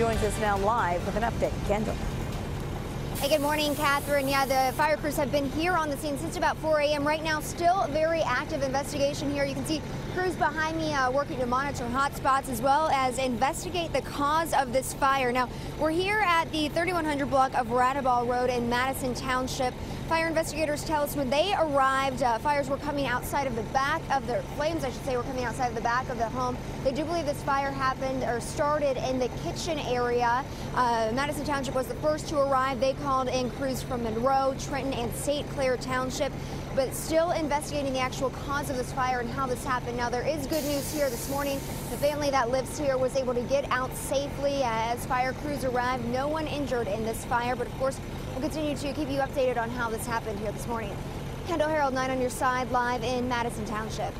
Joins us now live with an update. Kendall. Hey, good morning, Catherine. Yeah, the fire crews have been here on the scene since about 4 a.m. Right now, still very active investigation here. You can see crews behind me uh, working to monitor hot spots as well as investigate the cause of this fire. Now, we're here at the 3100 block of Radabaugh Road in Madison Township. Fire investigators tell us when they arrived, uh, fires were coming outside of the back of the flames, I should say, were coming outside of the back of the home. They do believe this fire happened or started in the kitchen area. Uh, Madison Township was the first to arrive. They called in crews from Monroe, Trenton, and St. Clair Township, but still investigating the actual cause of this fire and how this happened. Now, there is good news here this morning. The family that lives here was able to get out safely uh, as fire crews arrived. No one injured in this fire, but of course, we'll continue to keep you updated on how this happened here this morning. Kendall Harold, 9 on your side, live in Madison Township.